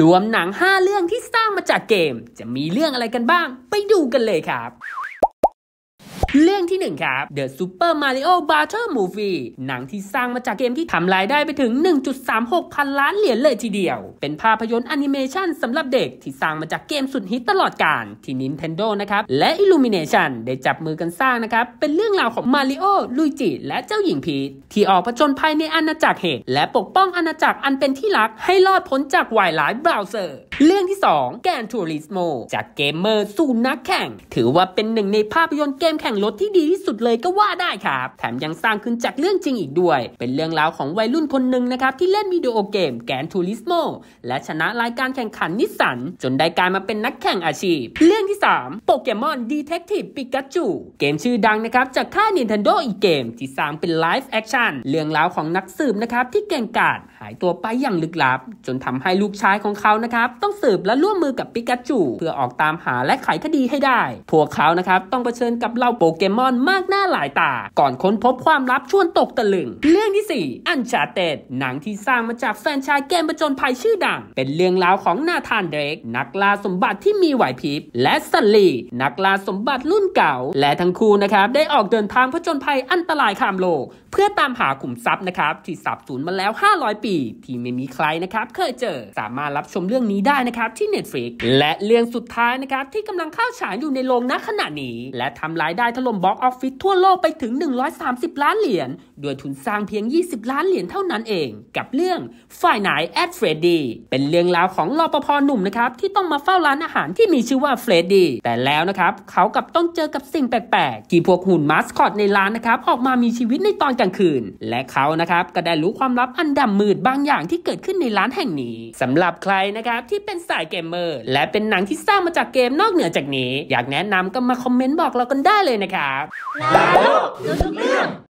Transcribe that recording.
รวมหนัง 5 เรื่องที่สร้างมาจากเกม จะมีเรื่องอะไรกันบ้าง ไปดูกันเลยครับ เรื่องที่ 1 ครับ The Super Mario Bros. Movie หนังที่สร้างมาจากเกมที่ทำรายได้ไปถึง 1.36 พันล้านเหรียญเลยทีเดียว เป็นภาพยนตร์แอนิเมชันสำหรับเด็กที่สร้างมาจากเกมสุดฮิตตลอดกาลที่ Nintendo นะครับ และ Illumination ได้จับมือกันสร้างนะครับ เป็นเรื่องราวของมาริโอลุยจิและเจ้าหญิงพีชที่ออกผจญภัยในอาณาจักรเห็ด และปกป้องอาณาจักรอันเป็นที่รักให้รอดพ้นจากวายร้ายบาวเซอร์ เรื่องที่ 2 Gran Turismo จากเกมเมอร์สู่นักแข่ง ถือว่าเป็นหนึ่งในภาพยนตร์เกมแข่งรถที่ดีที่สุดเลยก็ว่าได้ครับ แถมยังสร้างขึ้นจากเรื่องจริงอีกด้วย เป็นเรื่องราวของวัยรุ่นคนหนึ่งนะครับ ที่เล่นวิดีโอเกม Gran Turismo และชนะรายการแข่งขันนิสสัน จนได้กลายมาเป็นนักแข่งอาชีพ เรื่องที่ 3 Pokémon Detective Pikachu เกมชื่อดังนะครับจากค่าย Nintendo อีกเกมที่สร้างเป็น live action เรื่องราวของนักสืบนะครับที่เก่งกาจหายตัวไปอย่างลึกลับ จนทำให้ลูกชายของเขานะครับต้องสืบและร่วมมือกับปิกาจูเพื่อออกตามหาและไขคดีให้ได้ พวกเขานะครับต้องเผชิญกับเหล่าโปเกมอนมากหน้าหลายตา ก่อนค้นพบความลับชวนตกตะลึง เรื่องที่ 4 อันชาเต็ดหนังที่สร้างมาจากแฟนชายเกมประจนภัยชื่อดัง เป็นเรื่องราวของนาธานเดรกนักล่าสมบัติที่มีไหวพริบ และซันลีนักล่าสมบัติรุ่นเก่า และทั้งคู่นะครับได้ออกเดินทางผจญภัยอันตรายข้ามโลก เพื่อตามหาขุมทรัพย์นะครับที่สาบสูญมาแล้ว 500 ปีที่ไม่มีใครนะครับเคยเจอ สามารถรับชมเรื่องนี้ได้นะครับที่ Netflix และเรื่องสุดท้ายนะครับที่กำลังเข้าฉายอยู่ในโรงณขณะนี้ และทำรายได้ถล่ม box office ทั่วโลกไปถึง 130 ล้านเหรียญด้วยทุนสร้างเพียง 20 ล้านเหรียญเท่านั้นเอง กับเรื่อง Five Nights at Freddy's เป็นเรื่องราวของรปภหนุ่มนะครับที่ต้องมาเฝ้าร้านอาหารที่มีชื่อว่าเฟรดดี้แต่แล้วนะครับเขากลับต้องเจอกับสิ่งแปลกๆที่พวกหุ่นมาสคอตในร้านนะครับออกมามีชีวิตในตอนกลางคืน และเขานะครับก็ได้รู้ความลับอันดำมืดบางอย่างที่เกิดขึ้นในร้านแห่งนี้สำหรับใครนะครับที่เป็นสายเกมเมอร์ และเป็นหนังที่สร้างมาจากเกมนอกเหนือจากนี้ อยากแนะนำก็มาคอมเมนต์บอกเรากันได้เลยนะครับนาโลกรู้ทุกเรื่อง